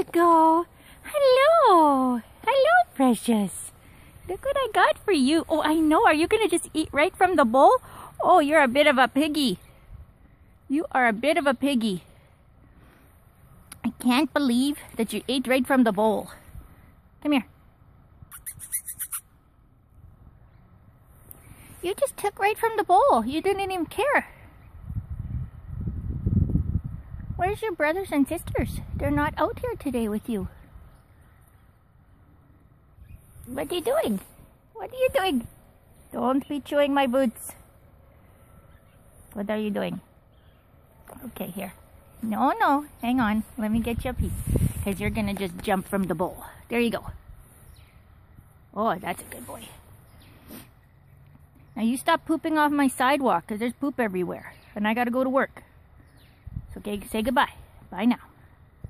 you go. Hello. Hello, precious. Look what I got for you. Oh, I know. Are you going to just eat right from the bowl? Oh, you're a bit of a piggy. You are a bit of a piggy. I can't believe that you ate right from the bowl. Come here. You just took right from the bowl. You didn't even care. Where's your brothers and sisters? They're not out here today with you. What are you doing? What are you doing? Don't be chewing my boots. What are you doing? Okay, here. No, no, hang on. Let me get you a piece. Because you're going to just jump from the bowl. There you go. Oh, that's a good boy. Now you stop pooping off my sidewalk because there's poop everywhere. And I got to go to work. So okay, say goodbye. Bye now.